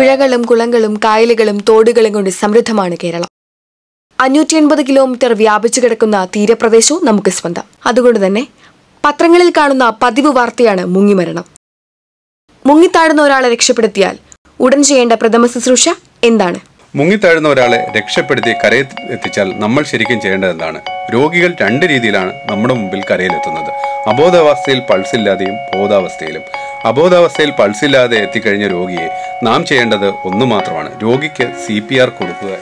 പുഴകളും കുളങ്ങളും കായലുകളും തോടുകളും കൊണ്ട് സമൃദ്ധമാണ് കേരളം. അഞ്ഞൂറ്റി എൺപത് കിലോമീറ്റർ വ്യാപിച്ചു കിടക്കുന്ന തീരപ്രദേശവും നമുക്ക് സ്വന്തം. അതുകൊണ്ട് തന്നെ പത്രങ്ങളിൽ കാണുന്ന പതിവ് വാർത്തയാണ് മുങ്ങിമരണം. മുങ്ങിത്താഴുന്ന ഒരാളെ രക്ഷപ്പെടുത്തിയാൽ ഉടൻ ചെയ്യേണ്ട പ്രഥമ ശുശ്രൂഷ എന്താണ്? മുങ്ങിത്താഴുന്ന ഒരാളെ രക്ഷപ്പെടുത്തി കരയിൽ എത്തിച്ചാൽ നമ്മൾ ശരിക്കും ചെയ്യേണ്ടത് എന്താണ്? രോഗികൾ രണ്ട് രീതിയിലാണ് നമ്മുടെ മുമ്പിൽ കരയിലെത്തുന്നത് അബോധാവസ്ഥയിൽ പൾസില്ലാതെയും ബോധാവസ്ഥയിലും. അബോധാവസ്ഥയിൽ പൾസില്ലാതെ എത്തിക്കഴിഞ്ഞ രോഗിയെ നാം ചെയ്യേണ്ടത് ഒന്നു മാത്രമാണ്. രോഗിക്ക് സി കൊടുക്കുക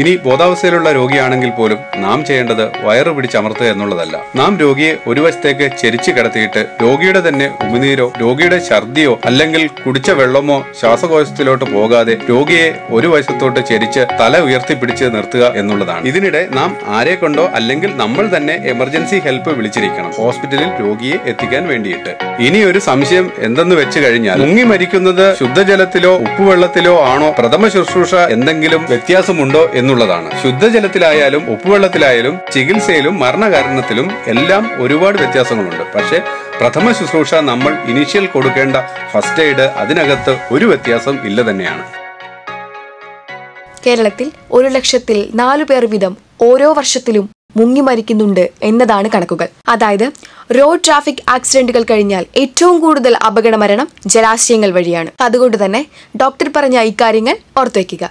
ഇനി ബോധാവസ്ഥയിലുള്ള രോഗിയാണെങ്കിൽ പോലും നാം ചെയ്യേണ്ടത് വയറ് പിടിച്ചമർത്തുക എന്നുള്ളതല്ല. നാം രോഗിയെ ഒരു വശത്തേക്ക് ചെരിച്ചു കിടത്തിയിട്ട് രോഗിയുടെ തന്നെ ഉമിനീരോ രോഗിയുടെ ഛർദിയോ അല്ലെങ്കിൽ കുടിച്ച വെള്ളമോ ശ്വാസകോശത്തിലോട്ട് പോകാതെ രോഗിയെ ഒരു വശത്തോട്ട് ചെരിച്ച് തല ഉയർത്തിപ്പിടിച്ച് നിർത്തുക എന്നുള്ളതാണ്. ഇതിനിടെ നാം ആരെ കൊണ്ടോ അല്ലെങ്കിൽ നമ്മൾ തന്നെ എമർജൻസി ഹെൽപ്പ് വിളിച്ചിരിക്കണം. ഹോസ്പിറ്റലിൽ രോഗിയെ എത്തിക്കാൻ വേണ്ടിയിട്ട്. ഇനി ഒരു സംശയം എന്തെന്ന് വെച്ച് കഴിഞ്ഞാൽ മുങ്ങി മരിക്കുന്നത് ശുദ്ധജലത്തിലോ ഉപ്പുവെള്ളത്തിലോ ആണോ പ്രഥമ ശുശ്രൂഷ എന്തെങ്കിലും വ്യത്യാസമുണ്ടോ എന്നുള്ളതാണ്. ശുദ്ധജലത്തിലായാലും ഉപ്പുവെള്ളത്തിലായാലും ചികിത്സയിലും മരണകാരണത്തിലും എല്ലാം ഒരുപാട് വ്യത്യാസങ്ങളുണ്ട്. പക്ഷേ പ്രഥമ ശുശ്രൂഷ നമ്മൾ ഇനിഷ്യൽ കൊടുക്കേണ്ട ഫസ്റ്റ് എയ്ഡ് അതിനകത്ത് ഒരു വ്യത്യാസം ഇല്ല തന്നെയാണ്. കേരളത്തിൽ ഒരു ലക്ഷത്തിൽ നാലു പേർ വീതം ഓരോ വർഷത്തിലും മുങ്ങി മരിക്കുന്നുണ്ട് എന്നതാണ് കണക്കുകൾ. അതായത് റോഡ് ട്രാഫിക് ആക്സിഡന്റുകൾ കഴിഞ്ഞാൽ ഏറ്റവും കൂടുതൽ അപകട മരണം ജലാശയങ്ങൾ വഴിയാണ്. അതുകൊണ്ട് തന്നെ ഡോക്ടർ പറഞ്ഞ ഇക്കാര്യങ്ങൾ ഓർത്തുവെക്കുക